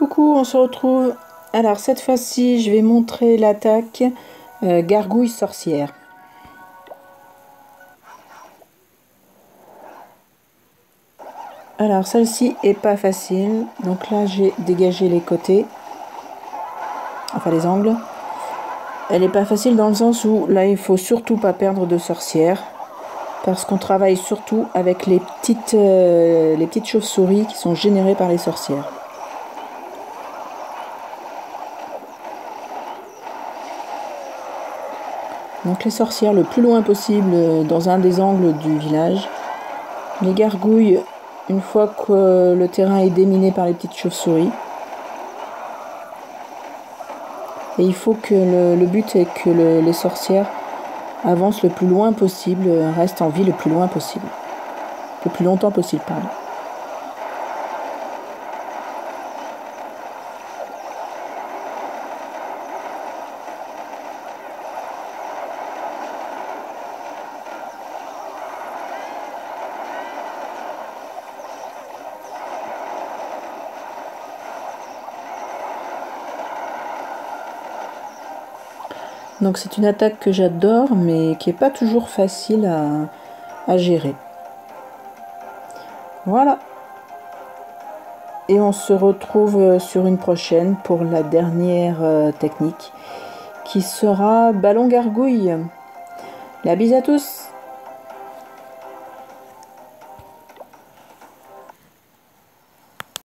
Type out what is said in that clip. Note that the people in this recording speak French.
Coucou, on se retrouve. Alors cette fois-ci, je vais montrer l'attaque euh, gargouille sorcière. Alors celle-ci est pas facile. Donc là, j'ai dégagé les côtés, enfin les angles. Elle est pas facile dans le sens où là, il faut surtout pas perdre de sorcière parce qu'on travaille surtout avec euh, les petites chauves-souris qui sont générées par les sorcières. Donc les sorcières le plus loin possible euh, dans un des angles du village. Les gargouilles une fois que le terrain est déminé par les petites chauves-souris. Et il faut que le, but est que les sorcières avancent le plus loin possible, restent en vie le plus loin possible. Le plus longtemps possible, pardon. Donc c'est une attaque que j'adore, mais qui n'est pas toujours facile à, gérer. Voilà. Et on se retrouve sur une prochaine pour la dernière euh, technique, qui sera ballon gargouille. La bise à tous